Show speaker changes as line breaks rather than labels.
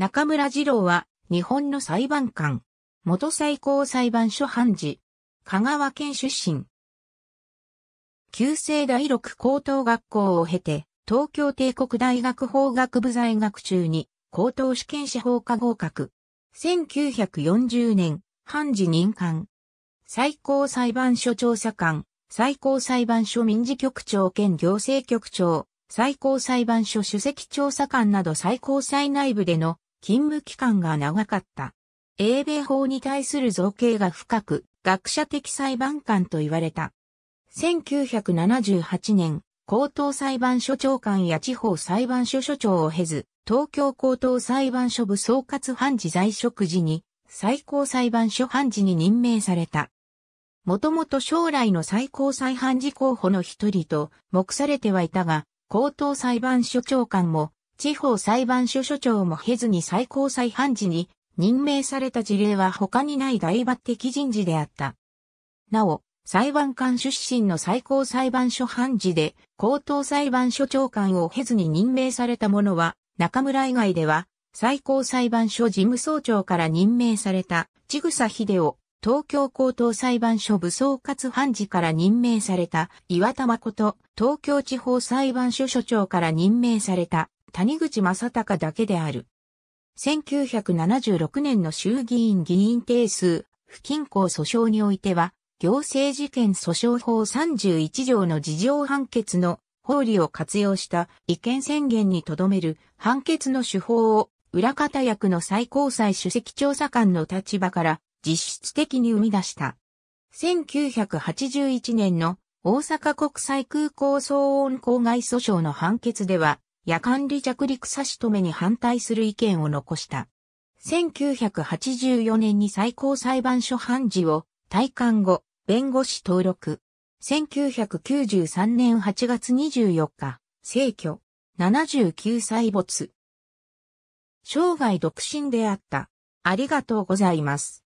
中村二郎は日本の裁判官。元最高裁判所判事。香川県出身。旧制第六高等学校を経て、東京帝国大学法学部在学中に、高等試験者法科合格。1940年、判事任官。最高裁判所調査官、最高裁判所民事局長兼行政局長、最高裁判所主席調査官など最高裁内部での勤務期間が長かった。英米法に対する造形が深く、学者的裁判官と言われた。1978年、高等裁判所長官や地方裁判所所長を経ず、東京高等裁判所部総括判事在職時に、最高裁判所判事に任命された。もともと将来の最高裁判事候補の一人と目されてはいたが、高等裁判所長官も、地方裁判所所長も経ずに最高裁判事に任命された事例は他にない大抜擢人事であった。なお、裁判官出身の最高裁判所判事で、高等裁判所長官を経ずに任命された者は、中村以外では、最高裁判所事務総長から任命された、ちぐさ秀夫、東京高等裁判所部総括判事から任命された、岩田誠、東京地方裁判所所長から任命された、谷口正隆だけである。1976年の衆議院議員定数、不均衡訴訟においては、行政事件訴訟法31条の事情判決の法理を活用した違憲宣言にとどめる判決の手法を裏方役の最高裁主席調査官の立場から実質的に生み出した。1981年の大阪国際空港騒音公害訴訟の判決では、夜間離着陸差し止めに反対する意見を残した。1984年に最高裁判所判事を退官後、弁護士登録。1993年8月24日、逝去。79歳没。生涯独身であった。ありがとうございます。